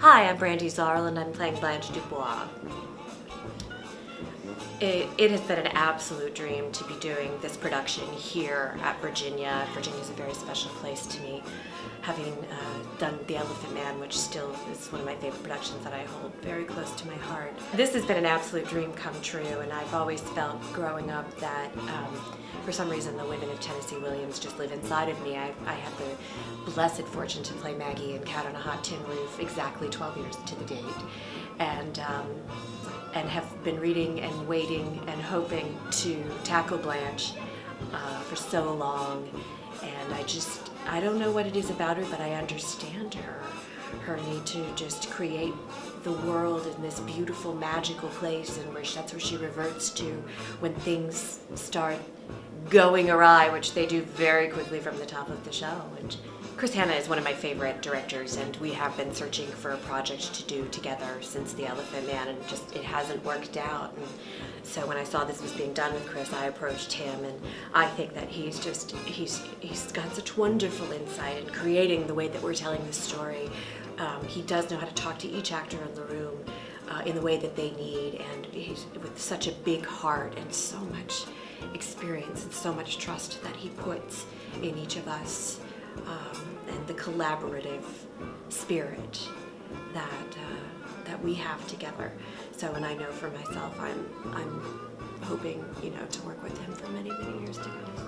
Hi, I'm Brandy Zarle and I'm playing Blanche Dubois. It, it, has been an absolute dream to be doing this production here at Virginia. Virginia is a very special place to me, having uh, done The Elephant Man, which still is one of my favorite productions that I hold very close to my heart. This has been an absolute dream come true, and I've always felt growing up that um, for some reason the women of Tennessee Williams just live inside of me. I, I had the blessed fortune to play Maggie in Cat on a Hot Tin Roof exactly 12 years to the date. And um, and have been reading and waiting and hoping to tackle Blanche uh, for so long. And I just, I don't know what it is about her, but I understand her. Her need to just create the world in this beautiful, magical place, and where that's where she reverts to when things start going awry, which they do very quickly from the top of the show. And Chris Hanna is one of my favorite directors, and we have been searching for a project to do together since The Elephant Man, and just it hasn't worked out. And so when I saw this was being done with Chris, I approached him, and I think that he's just he's he's got such wonderful insight in creating the way that we're telling the story. Um, he does know how to talk to each actor in the room uh, in the way that they need, and he's with such a big heart and so much experience and so much trust that he puts in each of us um, and the collaborative spirit that uh, that we have together. So, and I know for myself, I'm I'm hoping you know to work with him for many many years to come.